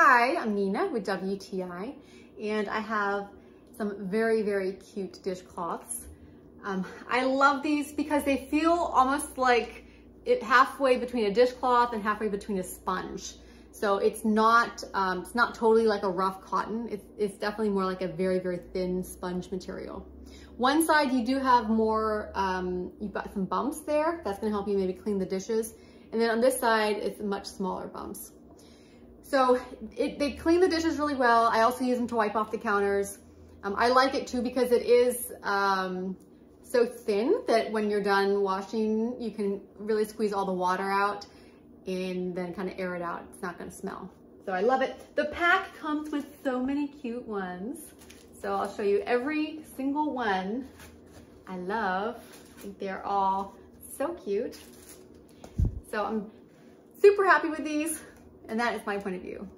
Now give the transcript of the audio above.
Hi, I'm Nina with WTI, and I have some very, very cute dishcloths. Um, I love these because they feel almost like it halfway between a dishcloth and halfway between a sponge. So it's not, um, it's not totally like a rough cotton. It's, it's definitely more like a very, very thin sponge material. One side you do have more, um, you've got some bumps there. That's gonna help you maybe clean the dishes. And then on this side, it's much smaller bumps. So it, they clean the dishes really well. I also use them to wipe off the counters. Um, I like it too because it is um, so thin that when you're done washing, you can really squeeze all the water out and then kind of air it out. It's not gonna smell. So I love it. The pack comes with so many cute ones. So I'll show you every single one I love. I think they're all so cute. So I'm super happy with these and that is my point of view.